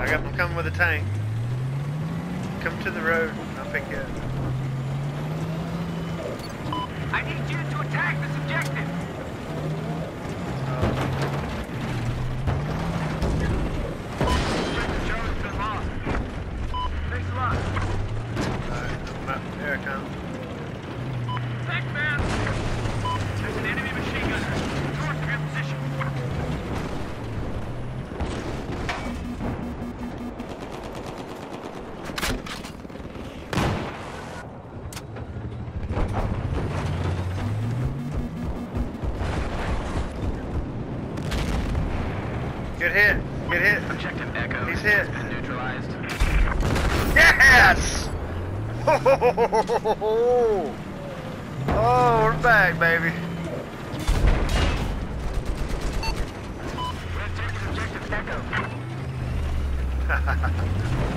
I got, I'm coming with a tank. Come to the road. I'll pick you up. I need you to attack this objective. Oh. Objective Charlie's been lost. Thanks a lot. alright, I'm up. There I come. Thanks, man. Get hit. Get hit. Objective Echo He's hit. has been neutralized. Yes! Oh, we're back, baby. We're objective Echo.